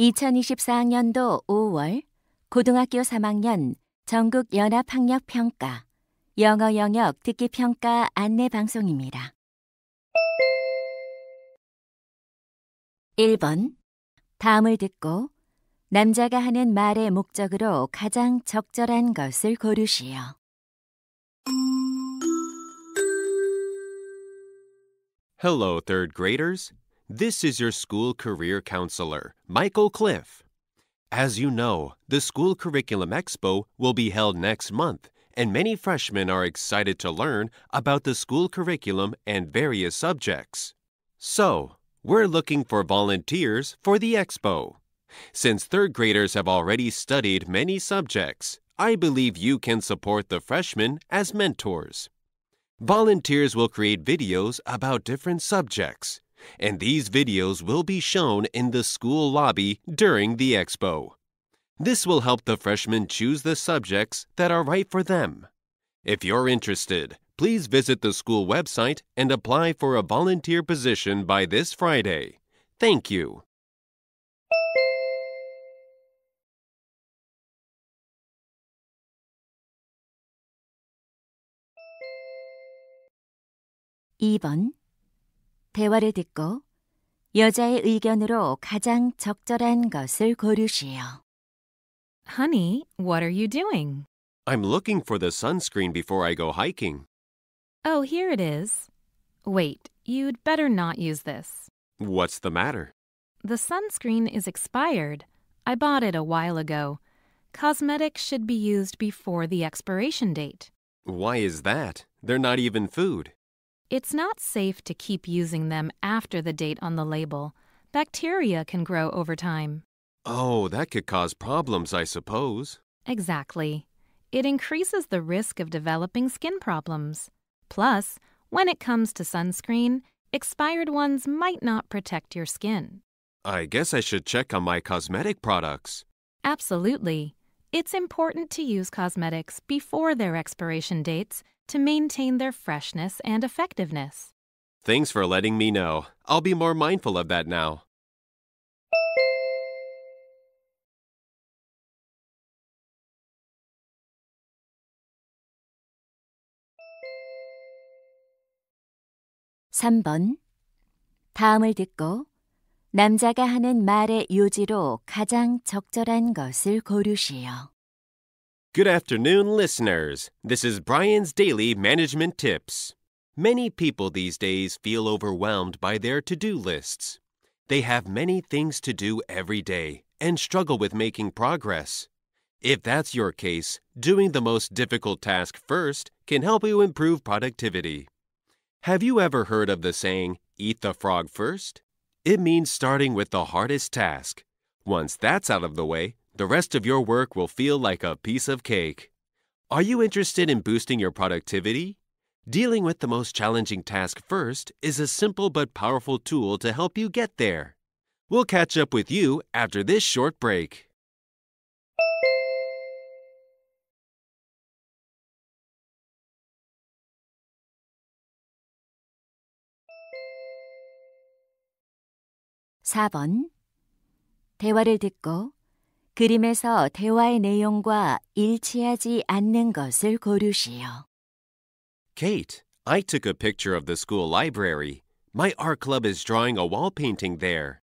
2024학년도 5월 고등학교 3학년 전국 연합 학력 평가 영어 영역 듣기 평가 안내 방송입니다. 1번 다음을 듣고 남자가 하는 말의 목적으로 가장 적절한 것을 고르시오. Hello, third graders. This is your school career counselor, Michael Cliff. As you know, the School Curriculum Expo will be held next month, and many freshmen are excited to learn about the school curriculum and various subjects. So, we're looking for volunteers for the expo. Since third graders have already studied many subjects, I believe you can support the freshmen as mentors. Volunteers will create videos about different subjects, and these videos will be shown in the school lobby during the expo. This will help the freshmen choose the subjects that are right for them. If you're interested, please visit the school website and apply for a volunteer position by this Friday. Thank you. 2번 대화를 듣고 여자의 의견으로 가장 적절한 것을 고르시오. Honey, what are you doing? I'm looking for the sunscreen before I go hiking. Oh, here it is. Wait, you'd better not use this. What's the matter? The sunscreen is expired. I bought it a while ago. Cosmetics should be used before the expiration date. Why is that? They're not even food. It's not safe to keep using them after the date on the label. Bacteria can grow over time. Oh, that could cause problems, I suppose. Exactly. It increases the risk of developing skin problems. Plus, when it comes to sunscreen, expired ones might not protect your skin. I guess I should check on my cosmetic products. Absolutely It's important to use cosmetics before their expiration dates to maintain their freshness and effectiveness. Thanks for letting me know. I'll be more mindful of that now. (3번) 다음을 듣고 남자가 하는 말의 요지로 가장 적절한 것을 고르시오. Good afternoon, listeners. This is Brian's Daily Management Tips. Many people these days feel overwhelmed by their to do lists. They have many things to do every day and struggle with making progress. If that's your case, doing the most difficult task first can help you improve productivity. Have you ever heard of the saying, eat the frog first? It means starting with the hardest task. Once that's out of the way, the rest of your work will feel like a piece of cake. Are you interested in boosting your productivity? Dealing with the most challenging task first is a simple but powerful tool to help you get there. We'll catch up with you after this short break. (4번) 대화를 듣고 그림에서 대화의 내용과 일치하지 않는 것을 고르시오. Kate, I took a picture of the school library. My art club is drawing a wall painting there.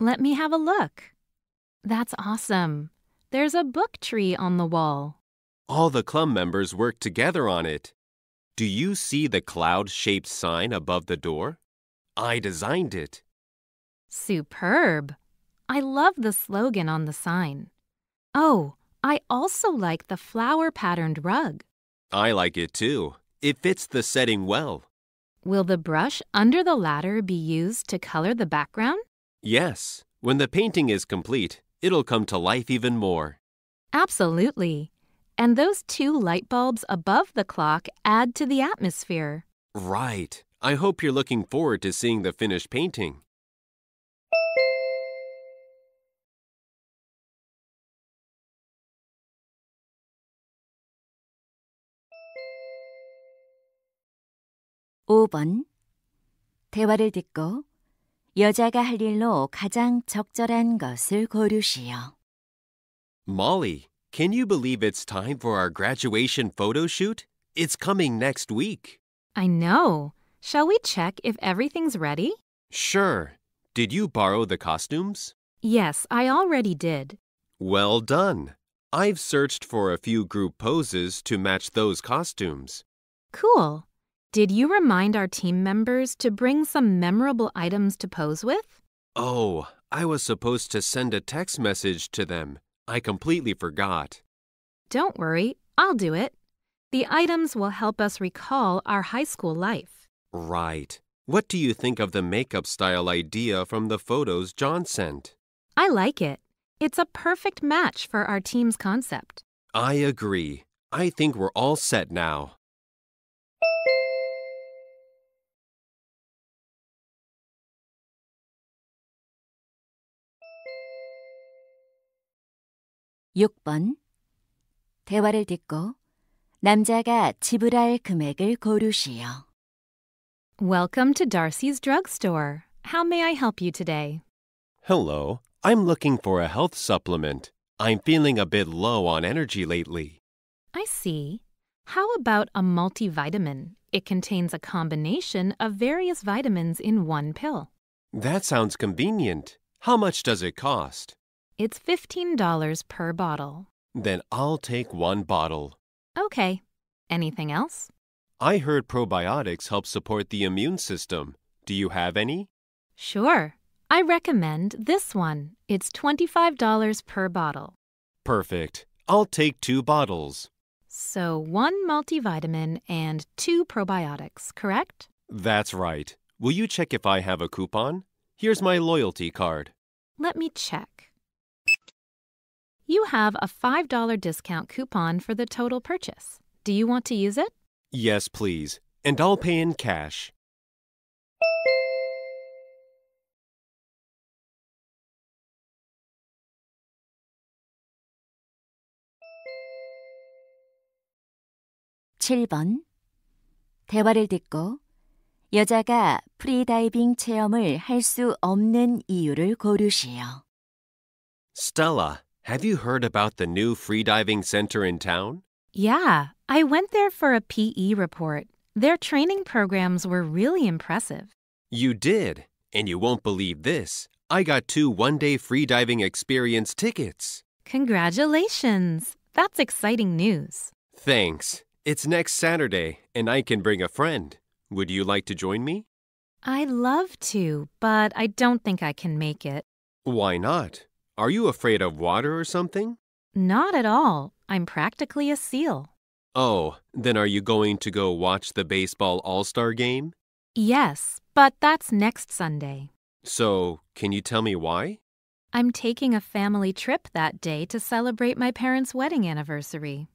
Let me have a look. That's awesome. There's a book tree on the wall. All the club members work together on it. Do you see the cloud shaped sign above the door? I designed it. Superb. I love the slogan on the sign. Oh, I also like the flower patterned rug. I like it too. It fits the setting well. Will the brush under the ladder be used to color the background? Yes, when the painting is complete, it'll come to life even more. Absolutely. And those two light bulbs above the clock add to the atmosphere. Right. I hope you're looking forward to seeing the finished painting. (5번) 대화를 듣고 여자가 할 일로 가장 적절한 것을 고르시오. Molly, can you believe it's time for our graduation photo shoot? It's coming next week. I know. Shall we check if everything's ready? Sure. Did you borrow the costumes? Yes, I already did. Well done. I've searched for a few group poses to match those costumes. Cool. Did you remind our team members to bring some memorable items to pose with? Oh, I was supposed to send a text message to them. I completely forgot. Don't worry, I'll do it. The items will help us recall our high school life. Right. What do you think of the makeup style idea from the photos John sent? I like it. It's a perfect match for our team's concept. I agree. I think we're all set now. 육 번 대화를 듣고 남자가 지불할 금액을 고르시오. Welcome to Darcy's Drugstore. How may I help you today? Hello. I'm looking for a health supplement. I'm feeling a bit low on energy lately. I see. How about a multivitamin? It contains a combination of various vitamins in one pill. That sounds convenient. How much does it cost? It's $15 per bottle. Then I'll take one bottle. Okay. Anything else? I heard probiotics help support the immune system. Do you have any? Sure. I recommend this one. It's $25 per bottle. Perfect. I'll take two bottles. So, one multivitamin and two probiotics, correct? That's right. Will you check if I have a coupon? Here's my loyalty card. Let me check. You have a $5 discount coupon for the total purchase. Do you want to use it? Yes, please. And I'll pay in cash. 칠 번 대화를 듣고 여자가 프리다이빙 체험을 할 수 없는 이유를 고르시오. Stella, have you heard about the new freediving center in town? Yeah, I went there for a PE report. Their training programs were really impressive. You did. And you won't believe this. I got two one day freediving experience tickets. Congratulations! That's exciting news. Thanks. It's next Saturday, and I can bring a friend. Would you like to join me? I'd love to, but I don't think I can make it. Why not? Are you afraid of water or something? Not at all. I'm practically a seal. Oh, then are you going to go watch the baseball all star game? Yes, but that's next Sunday. So, can you tell me why? I'm taking a family trip that day to celebrate my parents' wedding anniversary.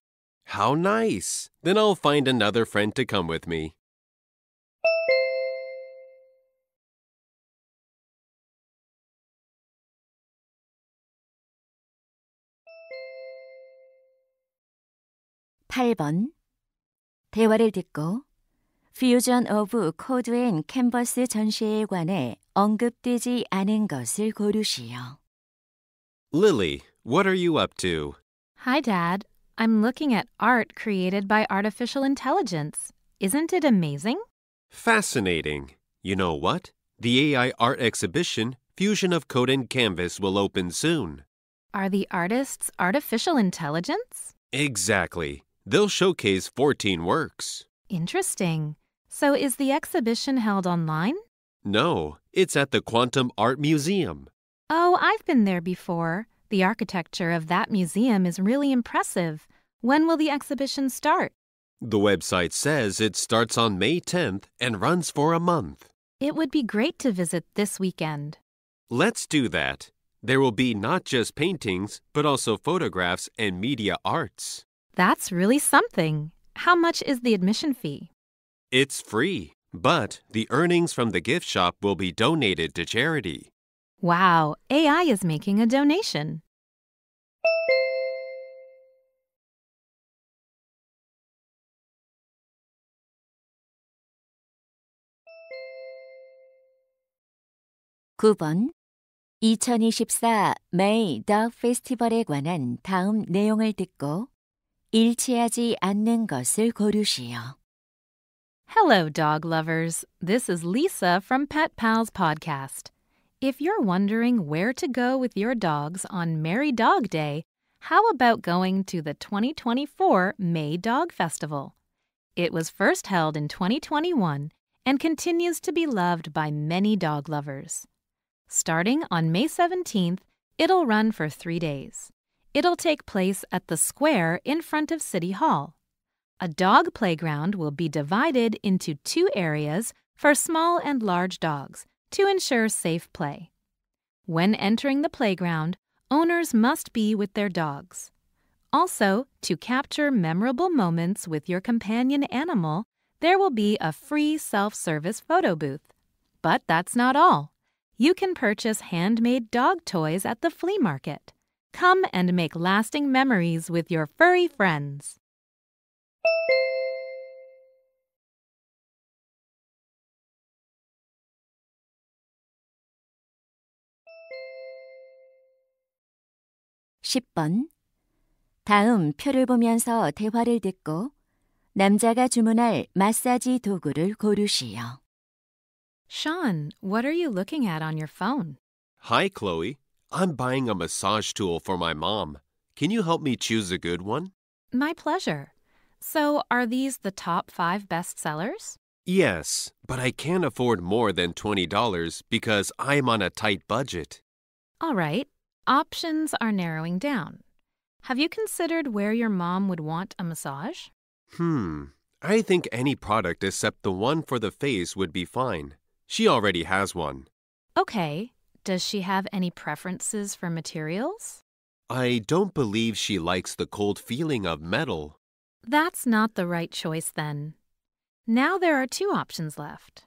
How nice! Then I'll find another friend to come with me. 팔 번 대화를 듣고 퓨전 오브 코드 앤 캔버스 전시회에 관해 언급되지 않은 것을 고르시오. Lily, what are you up to? Hi, Dad. I'm looking at art created by artificial intelligence. Isn't it amazing? Fascinating. You know what? The AI art exhibition, Fusion of Code and Canvas, will open soon. Are the artists artificial intelligence? Exactly. They'll showcase 14 works. Interesting. So is the exhibition held online? No, it's at the Quantum Art Museum. Oh, I've been there before. The architecture of that museum is really impressive. When will the exhibition start? The website says it starts on May 10th and runs for a month. It would be great to visit this weekend. Let's do that. There will be not just paintings, but also photographs and media arts. That's really something. How much is the admission fee? It's free, but the earnings from the gift shop will be donated to charity. Wow, AI is making a donation. 9번 2024 메이 덕 페스티벌에 관한 다음 내용을 듣고 일치하지 않는 것을 고르시오. Hello, dog lovers. This is Lisa from Pet Pals Podcast. If you're wondering where to go with your dogs on Merry Dog Day, how about going to the 2024 May Dog Festival? It was first held in 2021 and continues to be loved by many dog lovers. Starting on May 17th, it'll run for three days. It'll take place at the square in front of City Hall. A dog playground will be divided into two areas for small and large dogs to ensure safe play. When entering the playground, owners must be with their dogs. Also, to capture memorable moments with your companion animal, there will be a free self service photo booth. But that's not all. You can purchase handmade dog toys at the flea market. Come and make lasting memories with your furry friends. 10번 다음 표를 보면서 대화를 듣고 남자가 주문할 마사지 도구를 고르시오. Sean, what are you looking at on your phone? Hi, Chloe. I'm buying a massage tool for my mom. Can you help me choose a good one? My pleasure. So, are these the top five best sellers? Yes, but I can't afford more than $20 because I'm on a tight budget. All right, options are narrowing down. Have you considered where your mom would want a massage? Hmm. I think any product except the one for the face would be fine. She already has one. Okay, does she have any preferences for materials? I don't believe she likes the cold feeling of metal. That's not the right choice then. Now there are two options left.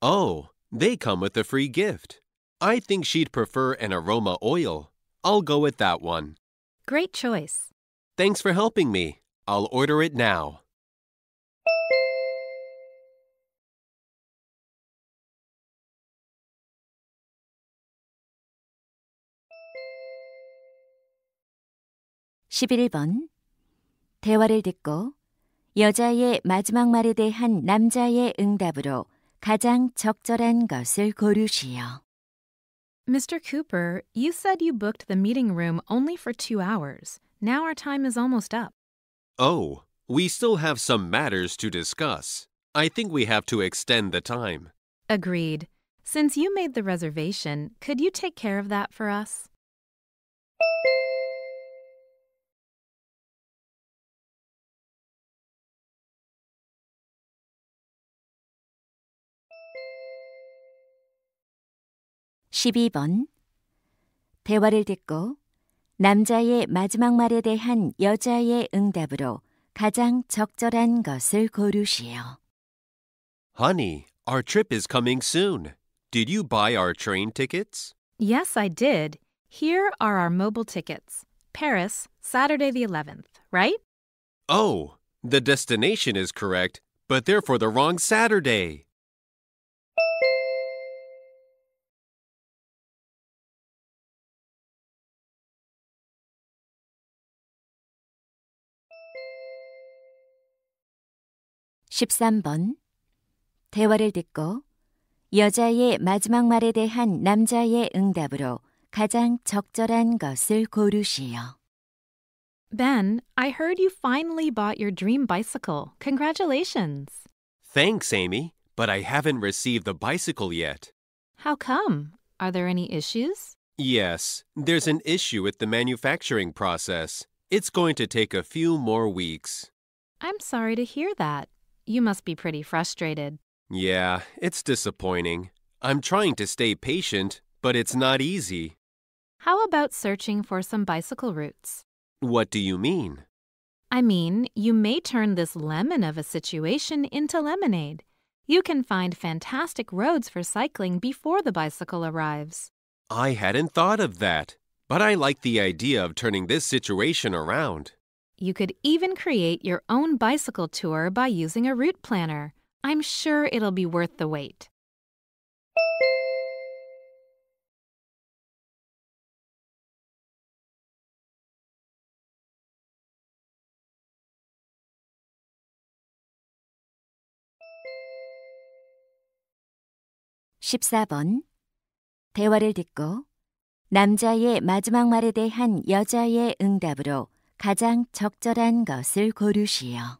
Oh, they come with a free gift. I think she'd prefer an aroma oil. I'll go with that one. Great choice. Thanks for helping me. I'll order it now. (11번) 대화를 듣고 여자의 마지막 말에 대한 남자의 응답으로 가장 적절한 것을 고르시오. Mr. Cooper, you said you booked the meeting room only for two hours. Now our time is almost up. Oh, we still have some matters to discuss. I think we have to extend the time. Agreed. Since you made the reservation, could you take care of that for us? (12번) 대화를 듣고 남자의 마지막 말에 대한 여자의 응답으로 가장 적절한 것을 고르시오. Honey, our trip is coming soon. Did you buy our train tickets? Yes, I did. Here are our mobile tickets. Paris, Saturday the 11th, right? Oh, the destination is correct, but they're for the wrong Saturday. (13번) 대화를 듣고 여자의 마지막 말에 대한 남자의 응답으로 가장 적절한 것을 고르시오. Ben, I heard you finally bought your dream bicycle. Congratulations. Thanks, Amy, but I haven't received the bicycle yet. How come? Are there any issues? Yes, there's an issue with the manufacturing process. It's going to take a few more weeks. I'm sorry to hear that. You must be pretty frustrated. Yeah, it's disappointing. I'm trying to stay patient, but it's not easy. How about searching for some bicycle routes? What do you mean? I mean, you may turn this lemon of a situation into lemonade. You can find fantastic roads for cycling before the bicycle arrives. I hadn't thought of that, but I like the idea of turning this situation around. You could even create your own bicycle tour by using a route planner. I'm sure it'll be worth the wait. (14번) 대화를 듣고 남자의 마지막 말에 대한 여자의 응답으로 가장 적절한 것을 고르시오.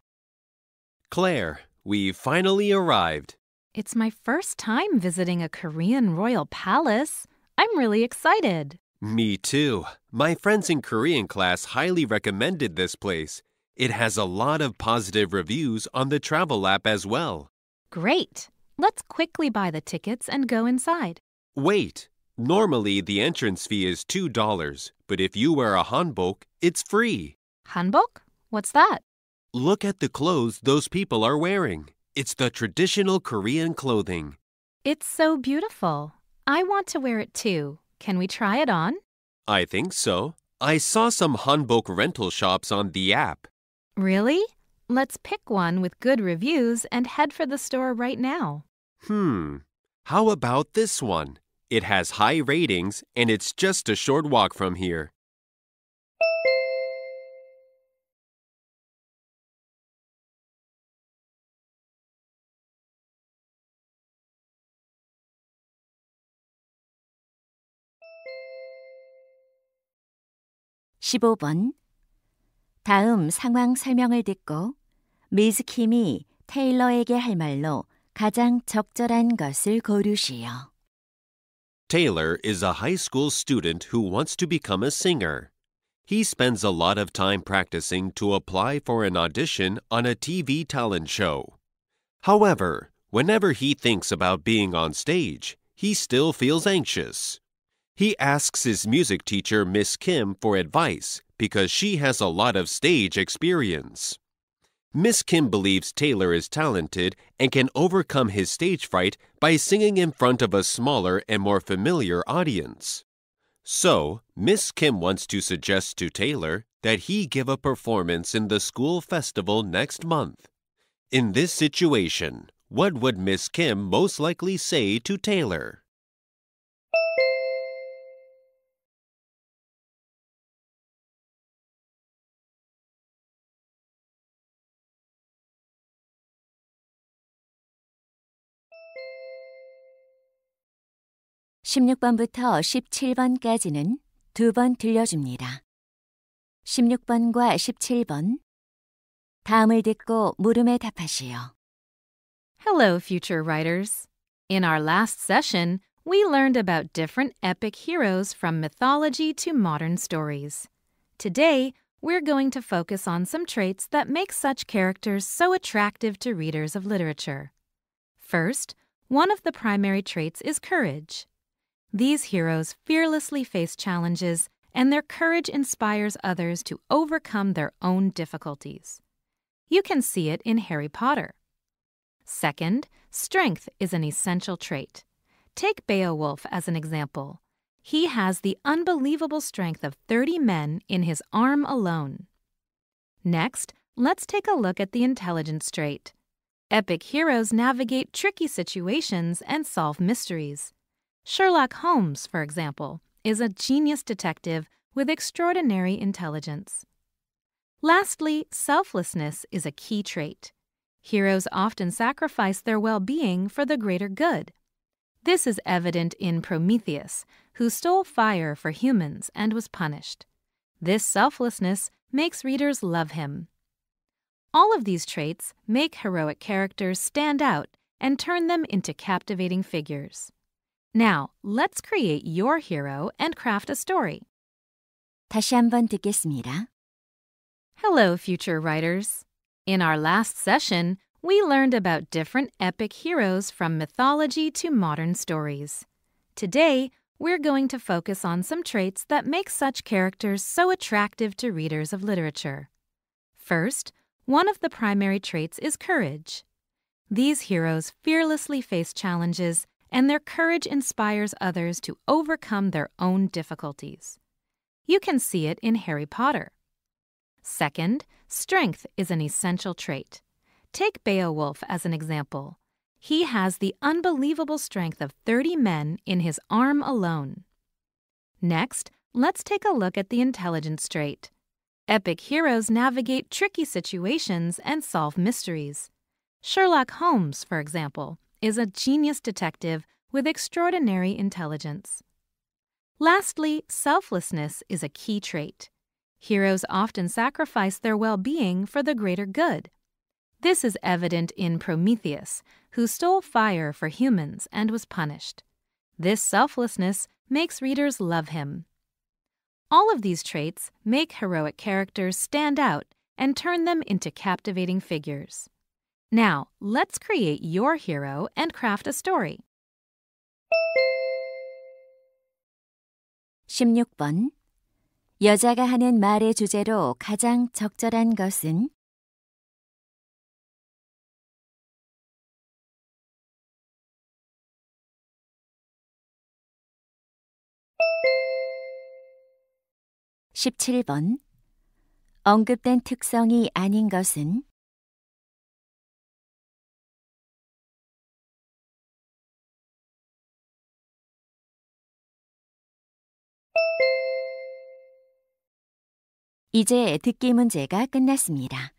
Claire, we finally arrived. It's my first time visiting a Korean royal palace. I'm really excited. Me too. My friends in Korean class highly recommended this place. It has a lot of positive reviews on the travel app as well. Great. Let's quickly buy the tickets and go inside. Wait. Normally, the entrance fee is $2, but if you wear a hanbok, it's free. Hanbok? What's that? Look at the clothes those people are wearing. It's the traditional Korean clothing. It's so beautiful. I want to wear it too. Can we try it on? I think so. I saw some hanbok rental shops on the app. Really? Let's pick one with good reviews and head for the store right now. Hmm. How about this one? It has high ratings and it's just a short walk from here. (15번) 다음 상황 설명을 듣고 미즈 킴이 테일러에게 할 말로 가장 적절한 것을 고르시오. Taylor is a high school student who wants to become a singer. He spends a lot of time practicing to apply for an audition on a TV talent show. However, whenever he thinks about being on stage, he still feels anxious. He asks his music teacher, Miss Kim, for advice because she has a lot of stage experience. Miss Kim believes Taylor is talented and can overcome his stage fright by singing in front of a smaller and more familiar audience. So, Miss Kim wants to suggest to Taylor that he give a performance in the school festival next month. In this situation, what would Miss Kim most likely say to Taylor? (16번부터 17번까지는 두 번 들려줍니다. 16번과 17번 다음을 듣고 물음에 답하시오. Hello, future writers. In our last session, we learned about different epic heroes from mythology to modern stories. Today, we're going to focus on some traits that make such characters so attractive to readers of literature. First, one of the primary traits is courage. These heroes fearlessly face challenges, and their courage inspires others to overcome their own difficulties. You can see it in Harry Potter. Second, strength is an essential trait. Take Beowulf as an example. He has the unbelievable strength of 30 men in his arm alone. Next, let's take a look at the intelligence trait. Epic heroes navigate tricky situations and solve mysteries. Sherlock Holmes, for example, is a genius detective with extraordinary intelligence. Lastly, selflessness is a key trait. Heroes often sacrifice their well being for the greater good. This is evident in Prometheus, who stole fire for humans and was punished. This selflessness makes readers love him. All of these traits make heroic characters stand out and turn them into captivating figures. Now, let's create your hero and craft a story. 다시 한번 듣겠습니다. Hello, future writers. In our last session, we learned about different epic heroes from mythology to modern stories. Today, we're going to focus on some traits that make such characters so attractive to readers of literature. First, one of the primary traits is courage. These heroes fearlessly face challenges and their courage inspires others to overcome their own difficulties. You can see it in Harry Potter. Second, strength is an essential trait. Take Beowulf as an example. He has the unbelievable strength of 30 men in his arm alone. Next, let's take a look at the intelligence trait. Epic heroes navigate tricky situations and solve mysteries. Sherlock Holmes, for example, is a genius detective with extraordinary intelligence. Lastly, selflessness is a key trait. Heroes often sacrifice their well being for the greater good. This is evident in Prometheus, who stole fire for humans and was punished. This selflessness makes readers love him. All of these traits make heroic characters stand out and turn them into captivating figures. Now, let's create your hero and craft a story. 16번. 여자가 하는 말의 주제로 가장 적절한 것은 (17번) 언급된 특성이 아닌 것은 이제 듣기 문제가 끝났습니다.